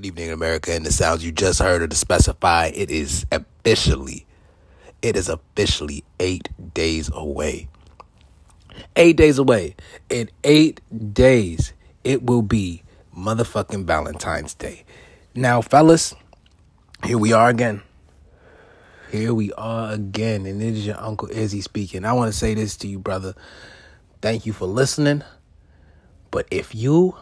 Good evening, America, and the sounds you just heard are to specify it is officially, it is officially eight days away. Eight days away. In eight days, it will be motherfucking Valentine's Day. Now, fellas, here we are again. Here we are again, and it is your Uncle Izzy speaking. I want to say this to you, brother. Thank you for listening. But if you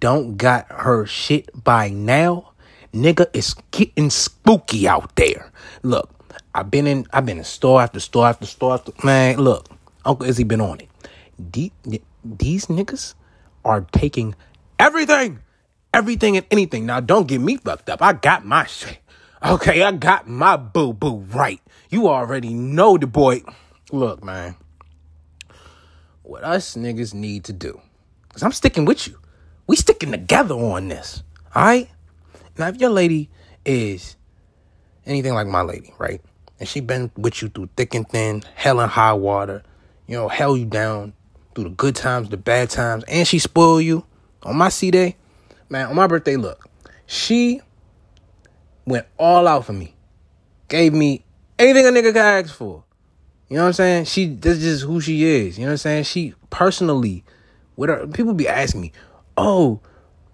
don't got her shit by now, nigga, it's getting spooky out there. Look, I've been in I've been in store after store after store after man, look, Uncle Izzy been on it. These, these niggas are taking everything. Everything and anything. Now don't get me fucked up. I got my shit. Okay, I got my boo boo right. You already know the boy. Look, man. What us niggas need to do. Cause I'm sticking with you we sticking together on this. All right. Now, if your lady is anything like my lady, right, and she been with you through thick and thin, hell and high water, you know, held you down through the good times, the bad times, and she spoil you on my C day, man. On my birthday, look, she went all out for me, gave me anything a nigga could ask for. You know what I'm saying? She that's just who she is. You know what I'm saying? She personally, with her people be asking me, oh,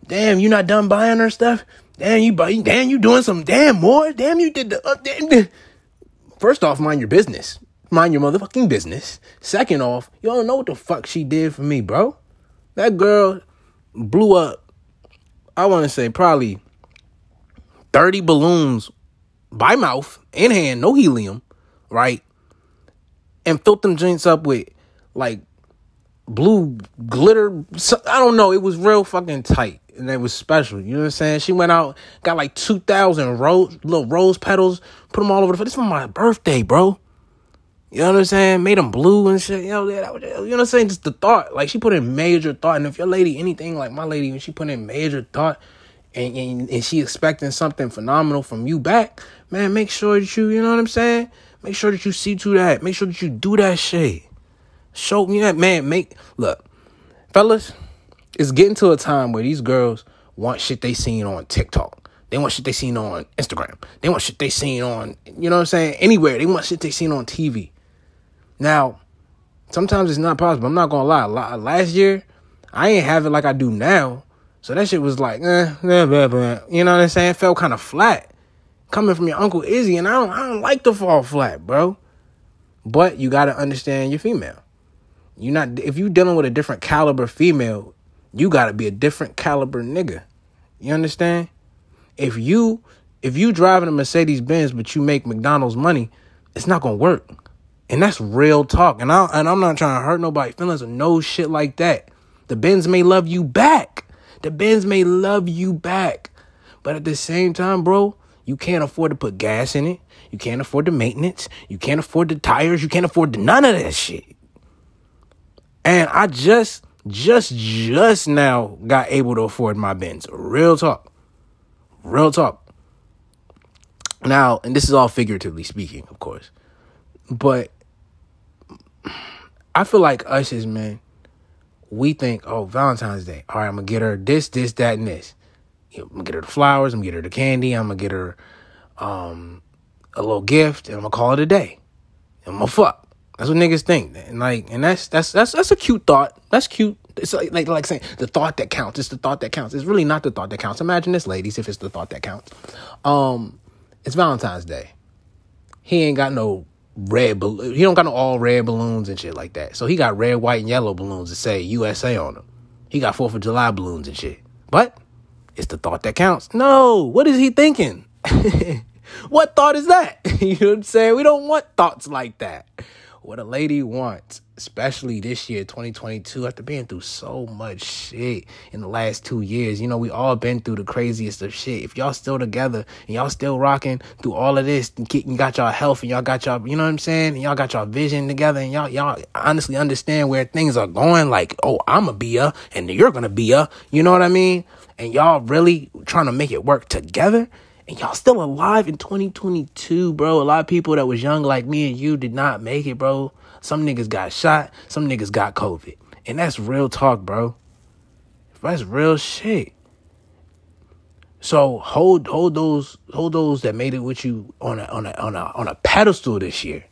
damn, you not done buying her stuff? Damn, you buy, damn, you doing some damn more? Damn, you did the, uh, damn, First off, mind your business. Mind your motherfucking business. Second off, you don't know what the fuck she did for me, bro. That girl blew up, I want to say probably 30 balloons by mouth, in hand, no helium, right? And filled them joints up with like blue glitter. I don't know. It was real fucking tight and it was special. You know what I'm saying? She went out, got like 2,000 rose, little rose petals, put them all over the face. This was my birthday, bro. You know what I'm saying? Made them blue and shit. You know, that you know what I'm saying? Just the thought. Like, she put in major thought. And if your lady, anything like my lady, when she put in major thought and, and, and she expecting something phenomenal from you back, man, make sure that you, you know what I'm saying? Make sure that you see to that. Make sure that you do that shit. Show me that man. Make look, fellas. It's getting to a time where these girls want shit they seen on TikTok. They want shit they seen on Instagram. They want shit they seen on, you know what I'm saying? Anywhere. They want shit they seen on TV. Now, sometimes it's not possible. I'm not gonna lie. Last year, I ain't have it like I do now. So that shit was like, eh, blah, blah, blah. you know what I'm saying? Felt kind of flat. Coming from your Uncle Izzy, and I don't, I don't like to fall flat, bro. But you gotta understand your female. You not if you dealing with a different caliber female, you gotta be a different caliber nigga. You understand? If you if you driving a Mercedes Benz but you make McDonald's money, it's not gonna work. And that's real talk. And I and I'm not trying to hurt nobody feelings or no shit like that. The Benz may love you back. The Benz may love you back. But at the same time, bro, you can't afford to put gas in it. You can't afford the maintenance. You can't afford the tires. You can't afford the, none of that shit. And I just, just, just now got able to afford my Benz. Real talk. Real talk. Now, and this is all figuratively speaking, of course. But I feel like us as men, we think, oh, Valentine's Day. All right, I'm gonna get her this, this, that, and this. I'm gonna get her the flowers, I'm gonna get her the candy, I'm gonna get her um a little gift, and I'm gonna call it a day. I'm gonna fuck. That's what niggas think, and like, and that's that's that's that's a cute thought. That's cute. It's like like like saying the thought that counts. It's the thought that counts. It's really not the thought that counts. Imagine this, ladies, if it's the thought that counts. Um, it's Valentine's Day. He ain't got no red balloon. He don't got no all red balloons and shit like that. So he got red, white, and yellow balloons that say USA on them. He got Fourth of July balloons and shit. But it's the thought that counts. No, what is he thinking? what thought is that? you know what I'm saying? We don't want thoughts like that what a lady wants, especially this year, 2022, after being through so much shit in the last two years. You know, we all been through the craziest of shit. If y'all still together and y'all still rocking through all of this, and you got y'all health and y'all got y'all, you know what I'm saying? And y'all got y'all vision together and y'all, y'all honestly understand where things are going. Like, oh, I'm a be a and you're gonna be a, you know what I mean? And y'all really trying to make it work together and y'all still alive in 2022, bro. A lot of people that was young like me and you did not make it, bro. Some niggas got shot, some niggas got COVID. And that's real talk, bro. That's real shit. So hold hold those hold those that made it with you on a on a on a on a pedestal this year.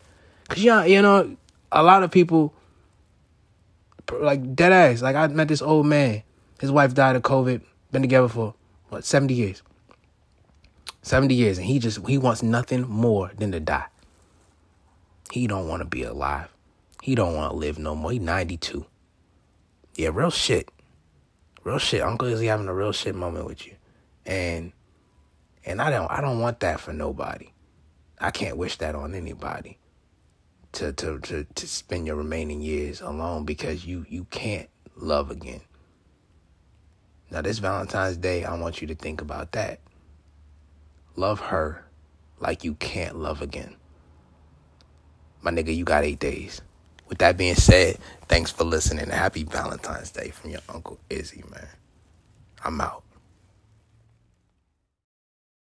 Cause know, you know, a lot of people like dead ass. Like I met this old man. His wife died of COVID. Been together for what, 70 years. 70 years and he just he wants nothing more than to die. He don't want to be alive. He don't want to live no more. He 92. Yeah, real shit. Real shit. Uncle Izzy having a real shit moment with you. And and I don't I don't want that for nobody. I can't wish that on anybody. To to to to spend your remaining years alone because you you can't love again. Now this Valentine's Day, I want you to think about that. Love her like you can't love again my nigga, you got eight days. With that being said, thanks for listening. Happy Valentine's Day from your Uncle Izzy, man. I'm out.